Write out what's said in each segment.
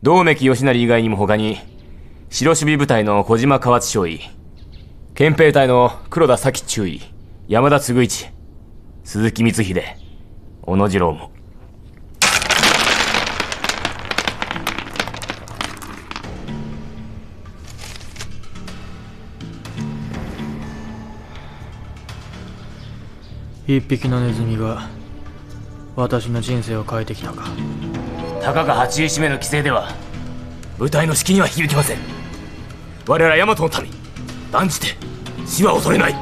道明義成以外にも他に白守備部隊の小島河内少尉憲兵隊の黒田咲中尉山田嗣一鈴木光秀小野次郎も。一匹のネズミが私の人生を変えてきたか。たかが八一目の規制では部隊の士気には響きません。我ら大和の民断じて死は恐れない。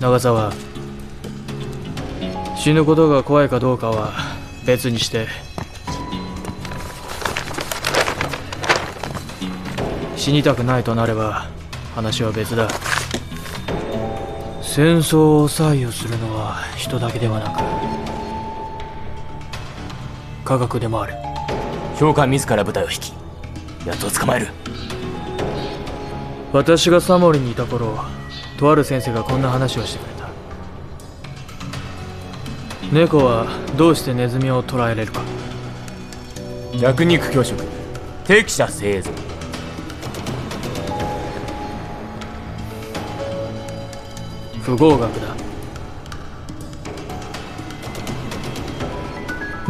長沢死ぬことが怖いかどうかは別にして。死にたくないとなれば話は別だ。戦争を左右するのは人だけではなく科学でもある。教官自ら部隊を引き奴を捕まえる。私がサモリにいた頃とある先生がこんな話をしてくれた。猫はどうしてネズミを捕らえれるか。弱肉強食適者生存。不合学だ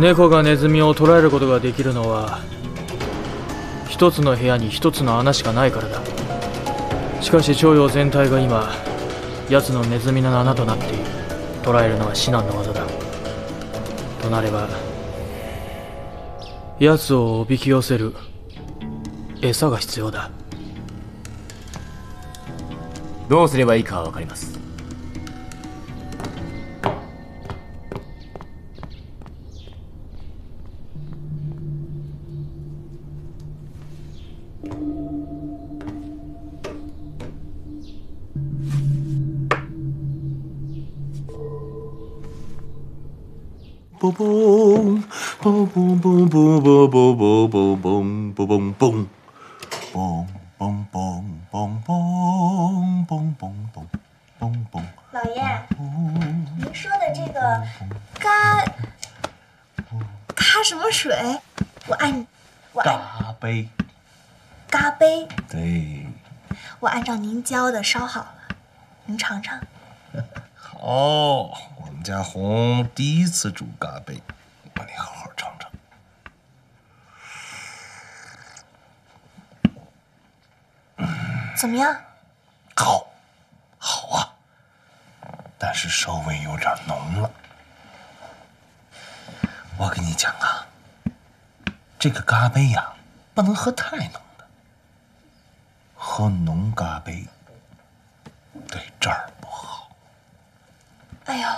猫がネズミを捕らえることができるのは一つの部屋に一つの穴しかないからだ。しかし徴用全体が今奴のネズミの穴となっている。捕らえるのは至難の技だ。となれば奴をおびき寄せる餌が必要だ。どうすればいいかは分かります。ボンボンボンボンボンボンボンボンボンボンボン老爷，您说的这个嘎嘎什么水？我按我按大杯嘎杯，对我按照您教的烧好了，您尝尝。好，我 们家红第一次煮嘎杯，我你好好尝尝。怎么样？好，好啊，但是稍微有点浓了。我跟你讲啊，这个嘎杯呀，不能喝太浓的，喝浓嘎杯对这儿不好。哎呦，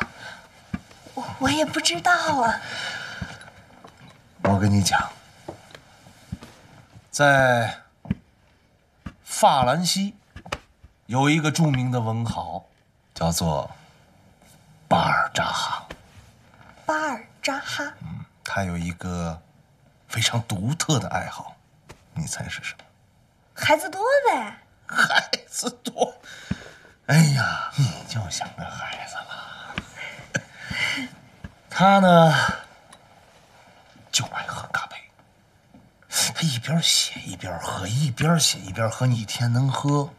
我我也不知道啊。我跟你讲，在法兰西有一个著名的文豪，叫做巴尔扎哈。巴尔扎哈，嗯他有一个非常独特的爱好，你猜是什么？孩子多呗。孩子多。哎呀，你就想着孩子了。他呢，就爱喝咖啡。他一边写一边喝，一边写一边喝，一天能喝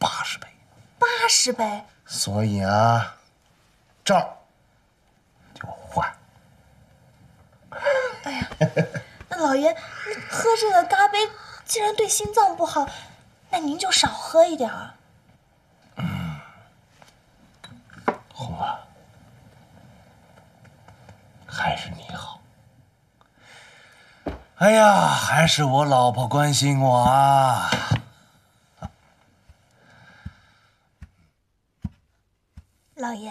八十杯。八十杯，所以啊，这儿就换。哎呀，那老爷，喝这个咖啡既然对心脏不好，那您就少喝一点儿。红啊，还是你好。哎呀，还是我老婆关心我啊！老爷，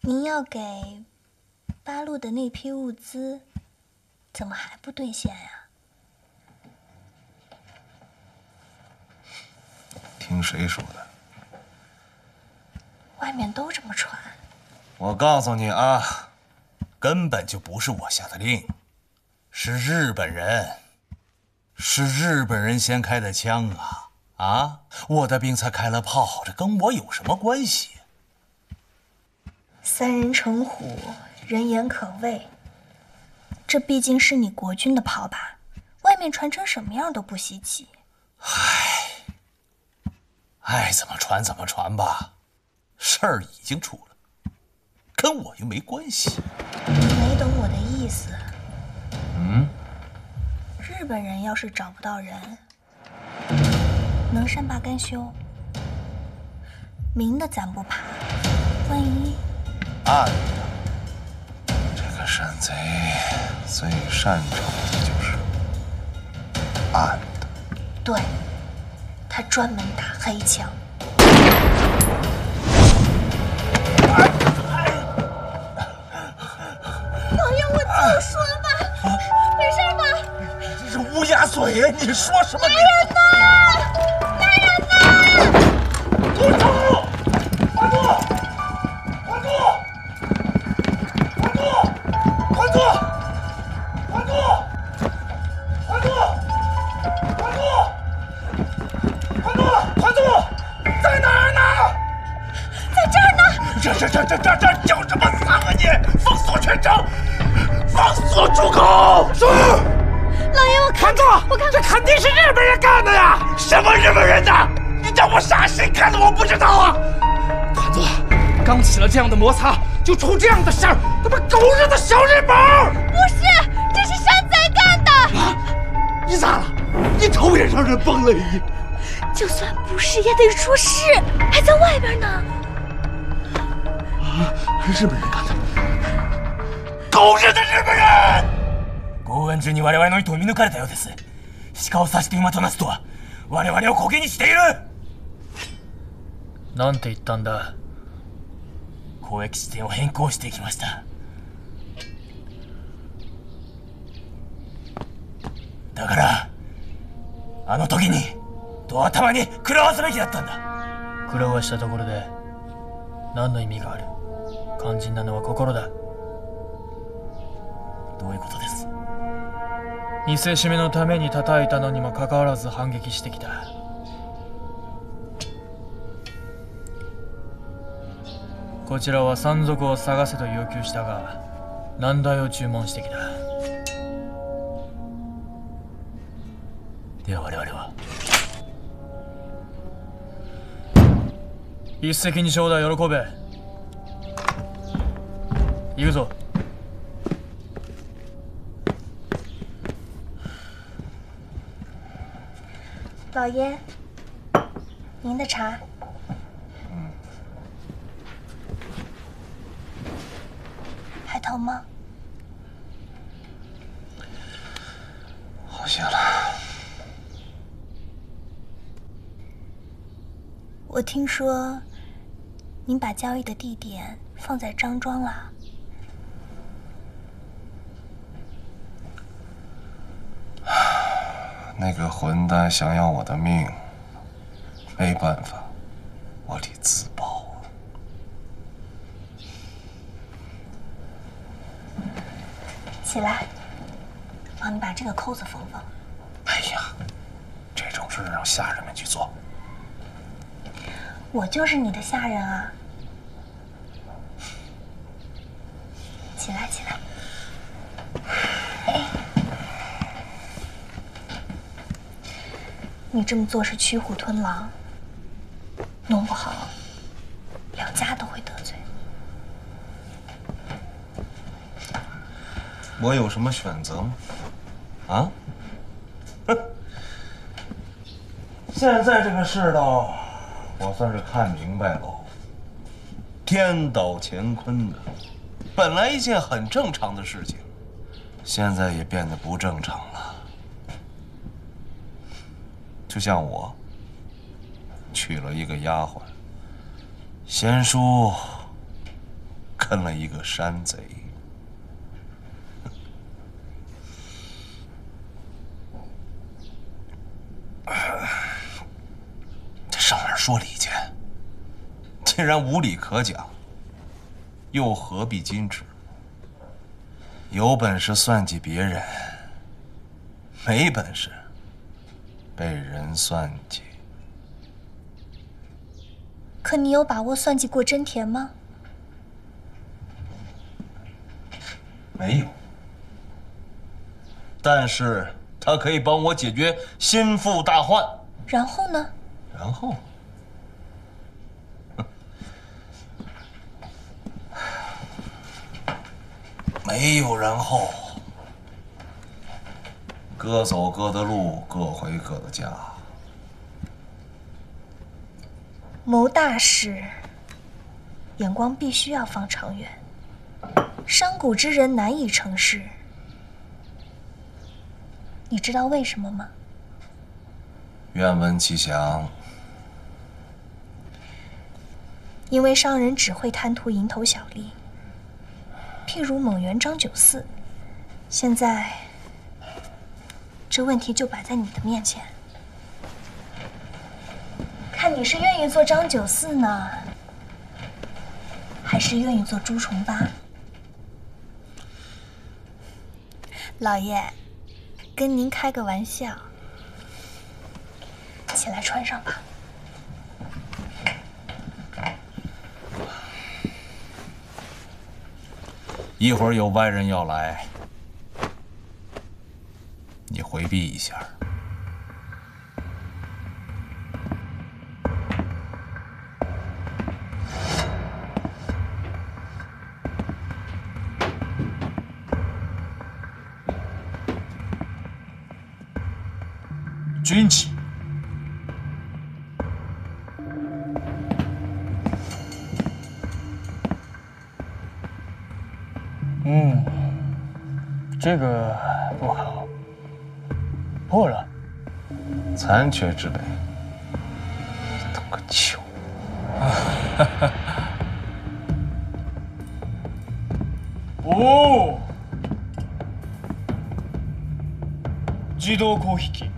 您要给八路的那批物资，怎么还不兑现呀、听谁说的？外面都这么传。我告诉你啊，根本就不是我下的令，是日本人，是日本人先开的枪啊！啊，我的兵才开了炮，这跟我有什么关系？三三人成虎，人言可畏。这毕竟是你国军的炮吧？外面传成什么样都不稀奇。唉，爱怎么传怎么传吧，事儿已经出了，跟我又没关系。你没懂我的意思。嗯，日本人要是找不到人，能善罢甘休。明的咱不怕，万一暗的，这个山贼最擅长的就是暗的。对，他专门打黑枪。爷，我就说吧，没事吧？这是乌鸦嘴！你说什么？来人呐！来人呐！住手！快坐！快坐！快坐！快坐！快坐！快坐！快坐！快坐！快坐！在哪儿呢？在这儿呢！这这这这这这叫什么丧啊你！封锁全城，封锁出口。是。老爷，我看住！我看这肯定是日本人干的呀！什么日本人呢？你叫我傻，谁干的我不知道啊！团座，刚起了这样的摩擦，就出这样的事儿，他妈狗日的小日本！不是，这是山贼干的！啊！你咋了？你头也让人崩了！你就算不是，也得出事，还在外边呢。啊！日本人干的！狗日的日本人！公安中に我々の意図を見抜かれたようです。鹿を刺して馬となすとは我々をコケにしている!なんて言ったんだ?交易地点を変更してきました。だからあの時にド頭に食らわすべきだったんだ。食らわしたところで何の意味がある?肝心なのは心だどういうことです？見せしめのために叩いたのにもかかわらず反撃してきた。こちらは山賊を探せと要求したが難題を注文してきた。では我々は？一石二鳥だ喜べ。行くぞ。老爷，您的茶。嗯。还疼吗？好些了。我听说，您把交易的地点放在张庄了。那个混蛋想要我的命，没办法，我得自保啊！起来，帮你把这个扣子缝缝。哎呀，这种事让下人们去做。我就是你的下人啊！起来，起来。哎。你这么做是驱虎吞狼，弄不好两家都会得罪。我有什么选择吗？啊？现在这个世道，我算是看明白喽。颠倒乾坤的，本来一件很正常的事情，现在也变得不正常了。就像我娶了一个丫鬟，贤叔跟了一个山贼，这上哪儿说理去？既然无理可讲，又何必矜持？有本事算计别人，没本事。被人算计，可你有把握算计过真田吗？没有。但是他可以帮我解决心腹大患。然后呢？然后，没有然后。各走各的路，各回各的家。谋大事，眼光必须要放长远。商贾之人难以成事，你知道为什么吗？愿闻其详。因为商人只会贪图蝇头小利，譬如蒙元张九四，现在。这问题就摆在你的面前，看你是愿意做张九四呢，还是愿意做朱重八？老爷，跟您开个玩笑，起来穿上吧。一会儿有外人要来。你回避一下。军旗。嗯，这个。破了，残缺之辈，懂个球！哦，自動攻撃。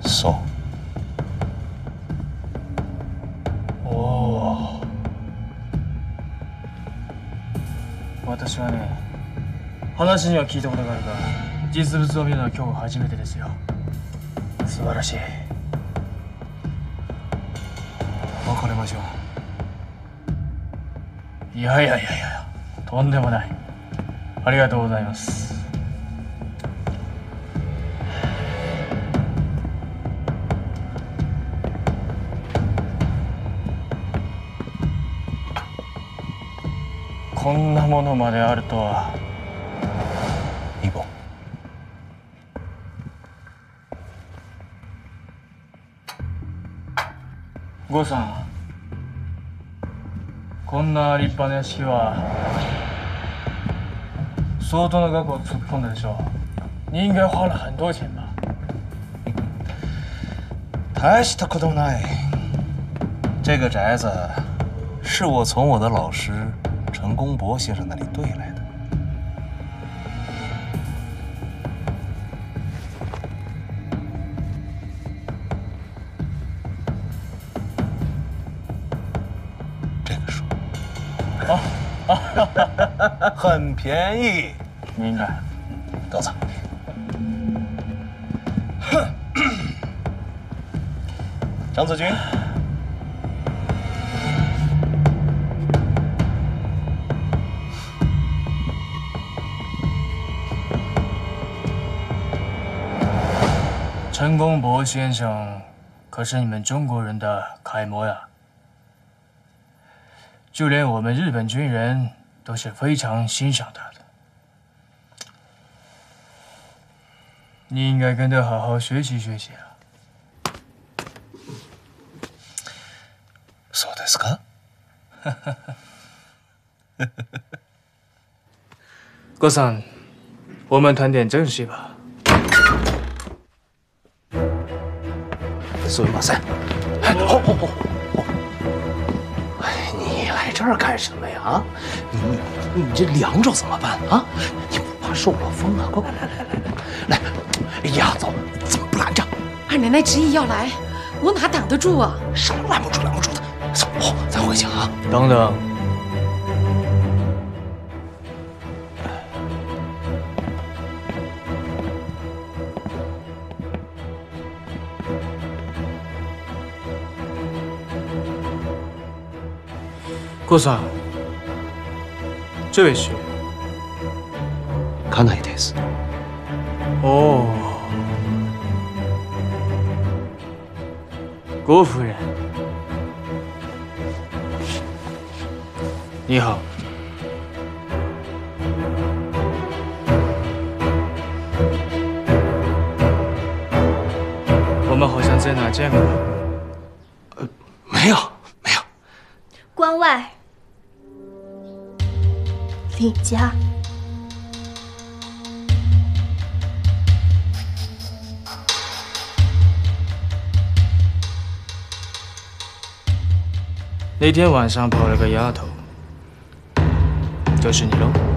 そう。おお。私はね、話には聞いたことがあるが。実物を見るのは今日初めてですよ。素晴らしい。別れましょう。いやいやいやいやとんでもない。ありがとうございます。こんなものまであるとは。郷さんこんな立派な屋敷は相当な額を突っ込んだでしょう你应该花了很多钱吧大したこともない这个宅子是我从我的老师陈公博先生那里兑来的 的。很便宜，应该。都走。张子君，陈公博先生可是你们中国人的楷模呀，就连我们日本军人。都是非常欣赏他的，你应该跟他好好学习学习啊。そうですか？郭桑，我们谈点正事吧。苏伊马塞，好好好。 这儿干什么呀？你你你这凉着怎么办啊？你不怕受了风啊？快快来来来来来！哎呀，走，怎么不拦着？二奶奶执意要来，我哪挡得住啊？什么拦不住拦不住的？走，咱回去啊！等等，顾桑，这位是 かないです哦，郭夫人，你好。我们好像在哪见过。 你家。那天晚上跑了个丫头，就是你喽。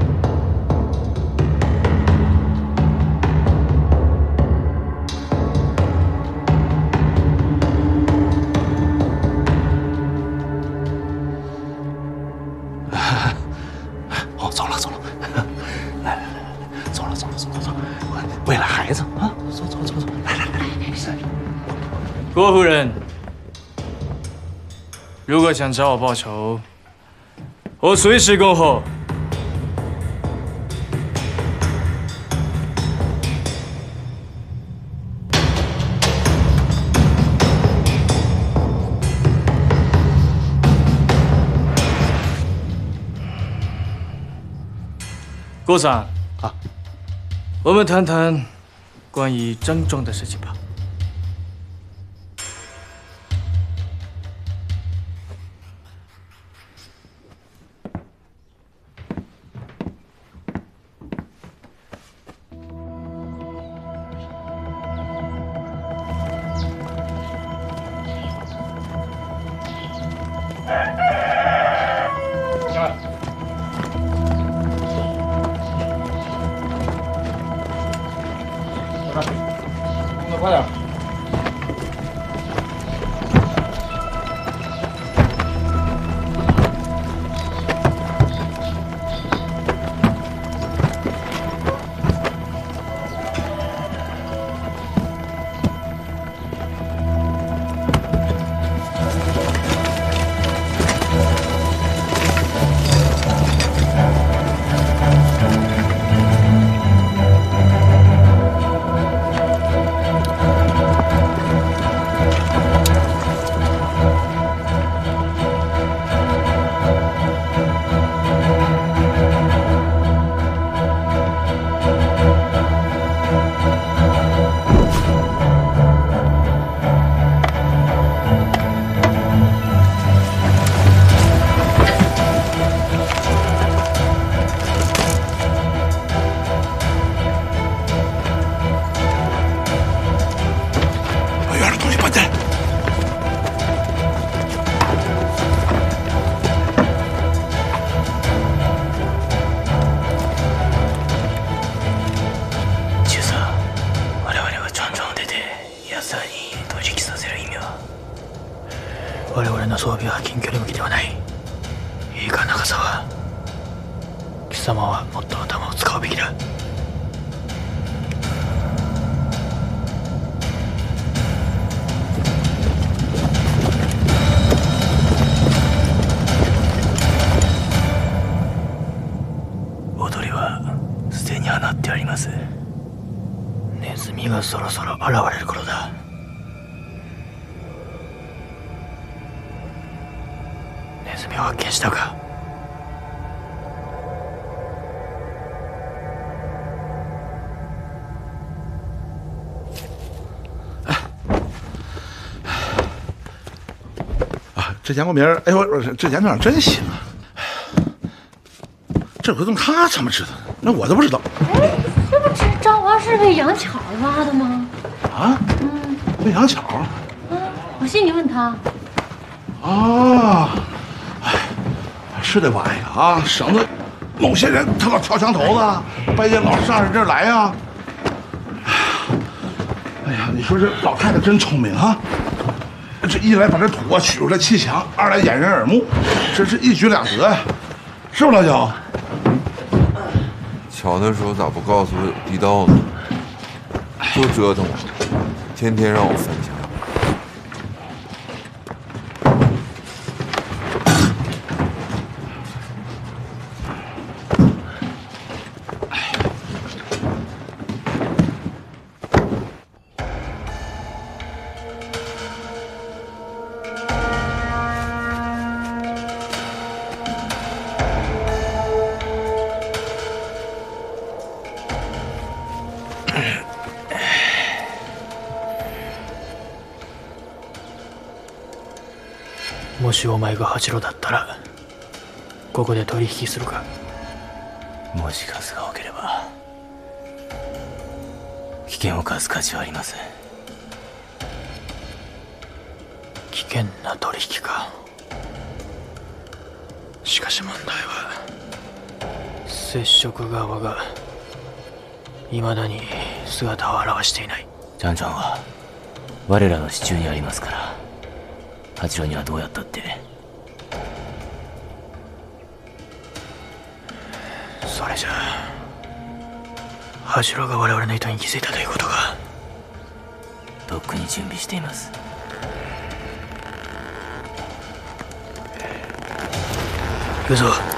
郭夫人，如果想找我报仇，我随时恭候。郭桑啊，我们谈谈关于张庄的事情吧。を発見したか啊，这杨国明儿，哎呦，这眼长真行啊！这回动他怎么知道？那我都不知道这不是赵华是被杨巧挖的吗？啊。那杨巧我信你问他。啊，哎， 是得挖呀啊，省得某些人他老挑墙头子，半夜老上人这儿来呀。哎呀，你说这老太太真聪明啊！这一来把这土啊取出来砌墙，二来掩人耳目，真是一举两得呀，是不老九？巧的时候咋不告诉我有地道呢？多折腾我，天天让我分しお前が八郎だったらここで取引するか。もし数が多ければ危険を冒す価値はあります危険な取引か。しかし問題は接触側が未だに姿を現していない。ちゃんちゃんは我らの手中にありますから。八郎にはどうやったって。それじゃあ八郎が我々の意図に気づいたということか。とっくに準備しています。行くぞ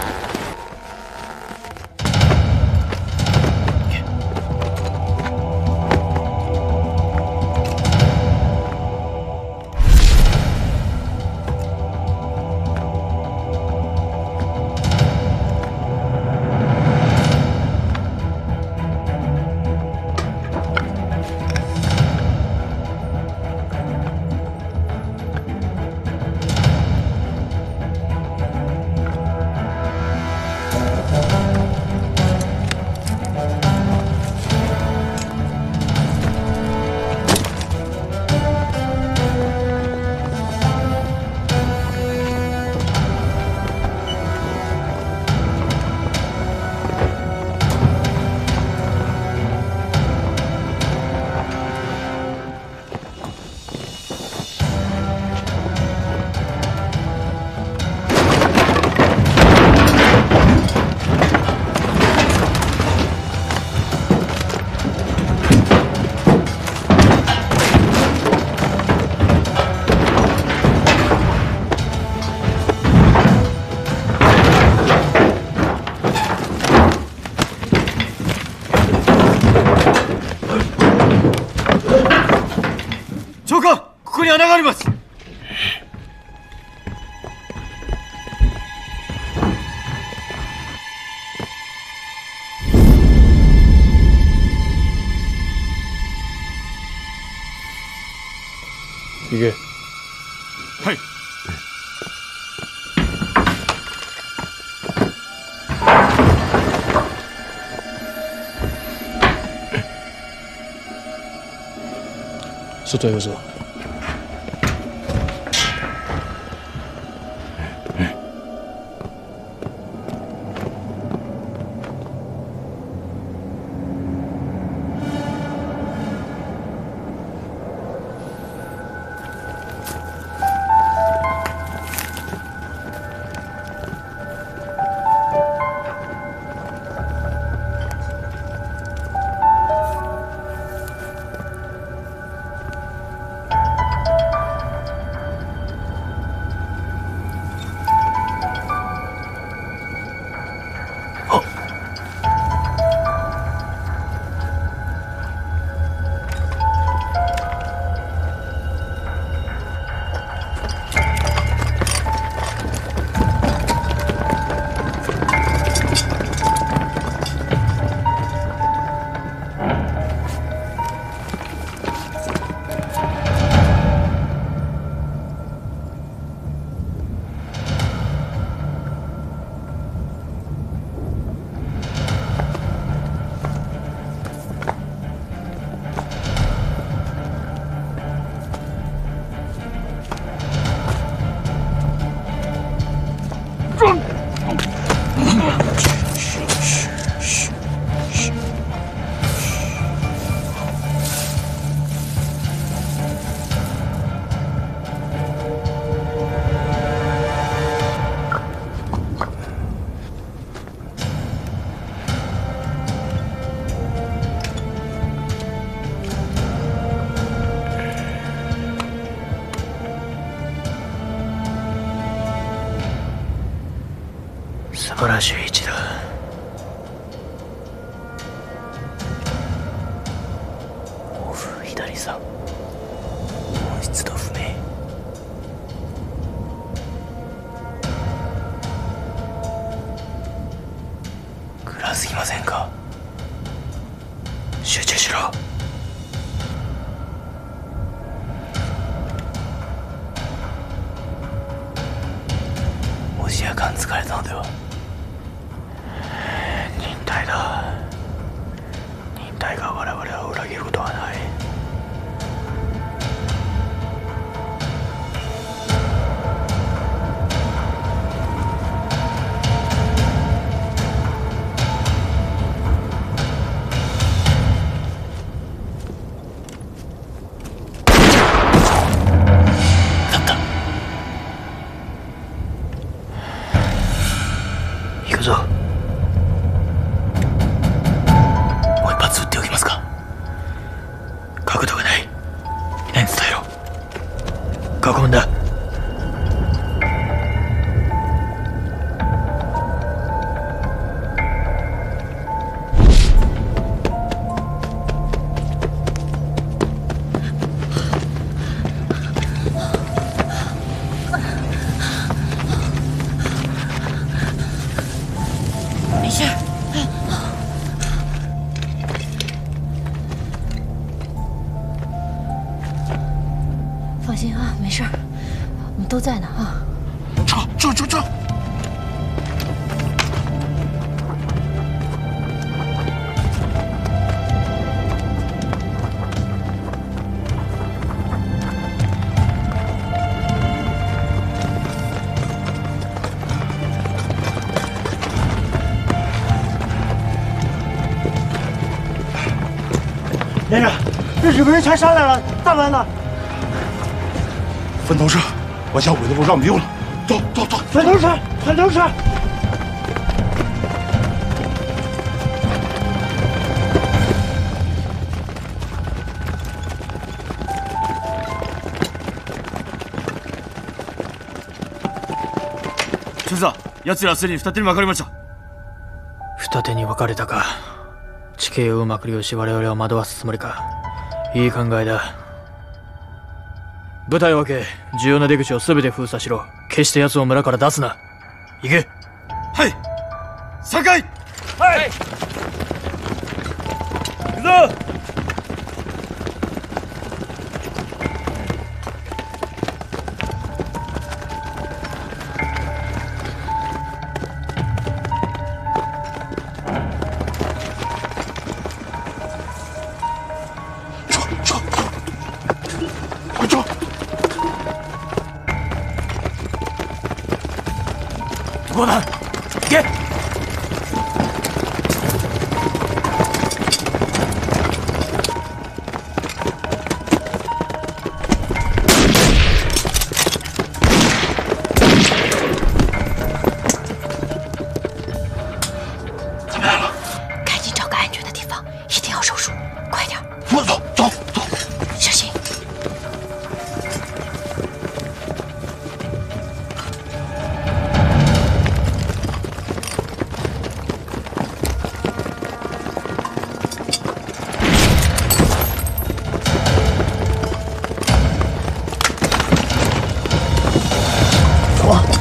行け。はい。外へどうぞ。Ichiro. 在呢啊。撤撤撤撤连长，这日本人全上来了，咋办呢？分头撤往下尾的路让我们溜了走走走分头撤，分头撤。先生奴らはすでに二手に分かりました二手に分かれたか地形をうまく利用し我々を惑わすつもりかいい考えだ 部隊を分け重要な出口を全て封鎖しろ。決して奴を村から出すな。行け。はい。酒井。はい。行くぞ我。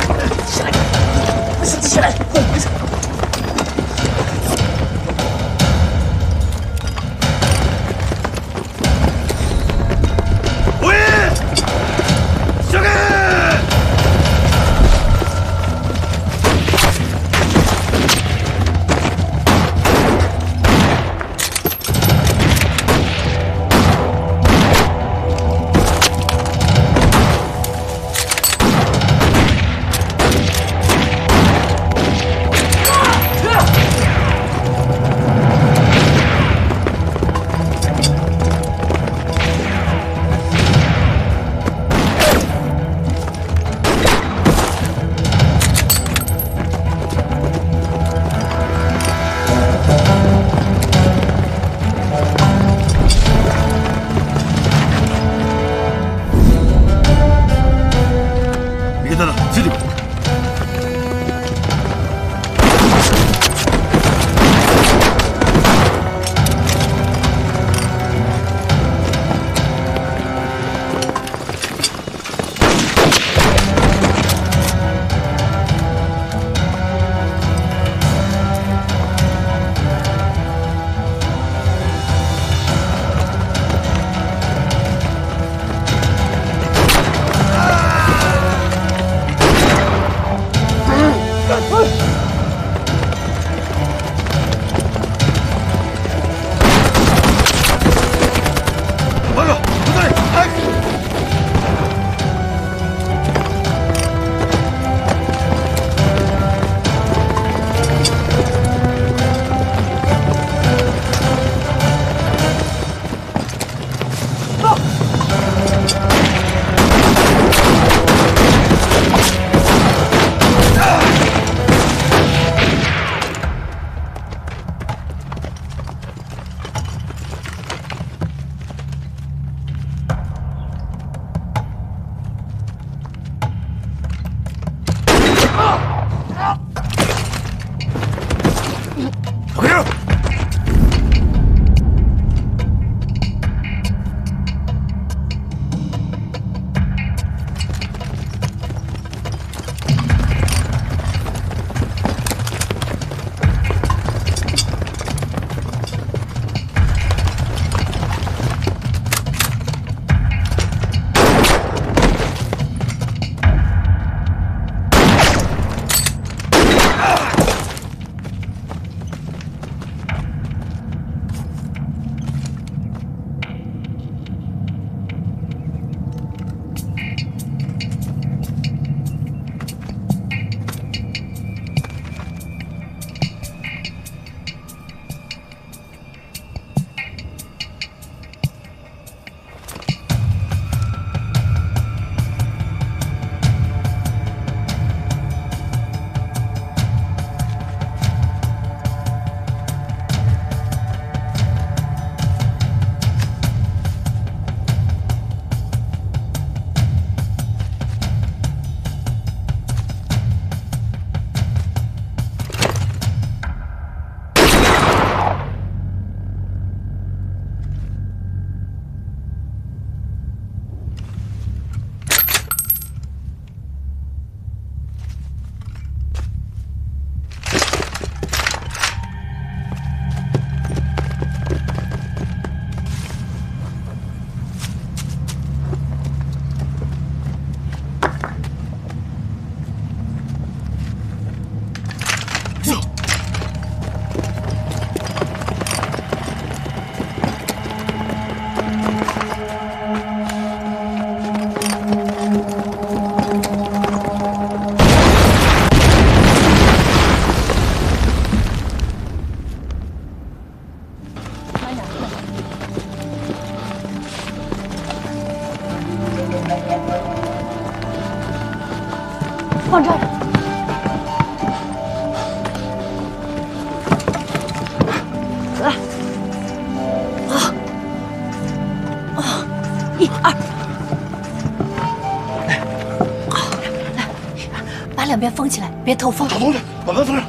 两边封起来，别透风。找东西，把门封上。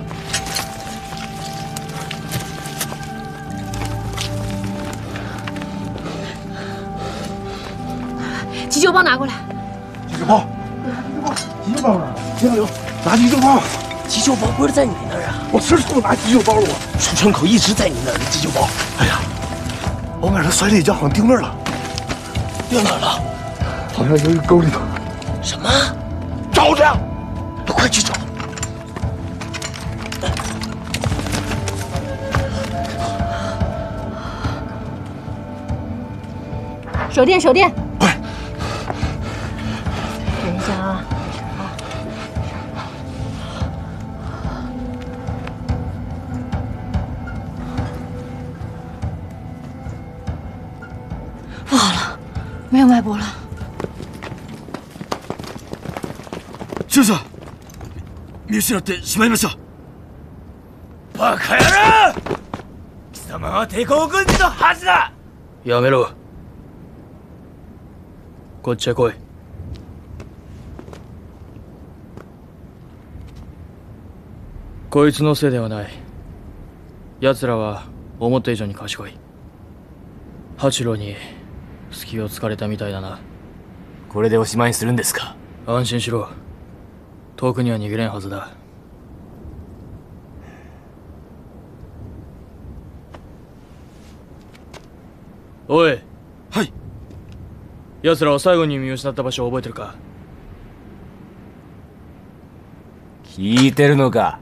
急救包拿过来。急救包，急救包呢？听刘，拿急救包。急救包不是在你那儿啊？我吃醋拿急救包了，我出窗口一直在你那儿急救包。哎呀，我晚上摔了一跤，好像丢那儿了。丢哪儿了？好像有一个沟里头。什么？找去！快去找！手电，手电。見失ってしまいました。バカ野郎！貴様は帝国軍人のはずだ！やめろ。こっちへ来い。こいつのせいではない。奴らは思った以上に賢い。八郎に隙を突かれたみたいだな。これでおしまいにするんですか？安心しろ遠くには逃げれんはずだ。おい。はい。奴らは最後に見失った場所を覚えてるか？聞いてるのか？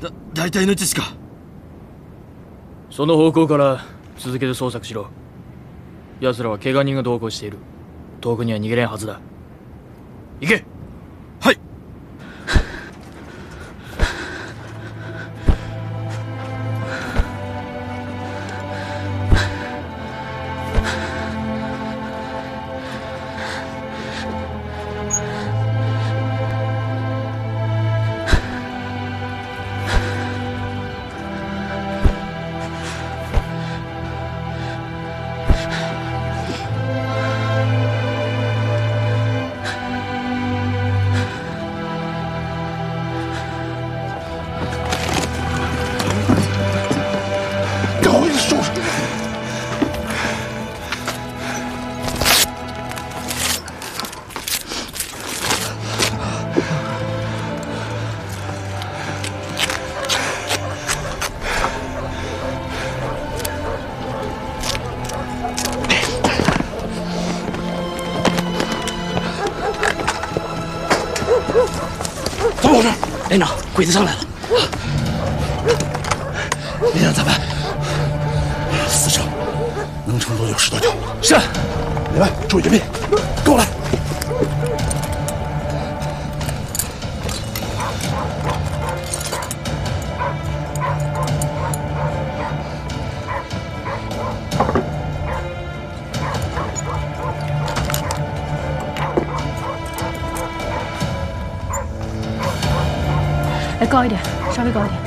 だ大体の位置しか。その方向から続けて捜索しろ。奴らは怪我人が同行している。遠くには逃げれんはずだ。行け连长，鬼子上来了。连长咋办？死撑，能撑多久是多久。是。连外，注意隐蔽，高一点，稍微高一点。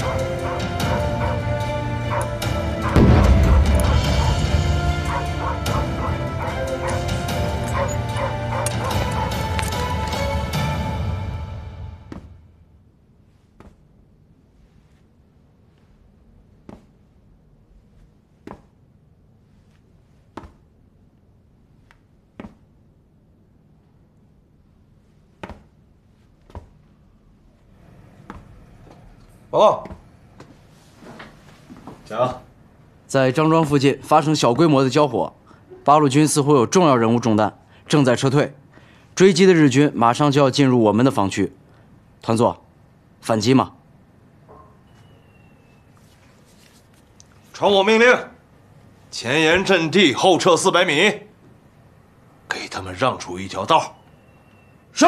报告，讲，在张庄附近发生小规模的交火，八路军似乎有重要人物中弹，正在撤退，追击的日军马上就要进入我们的防区，团座，反击吗？传我命令，前沿阵地，后撤四百米，给他们让出一条道。是。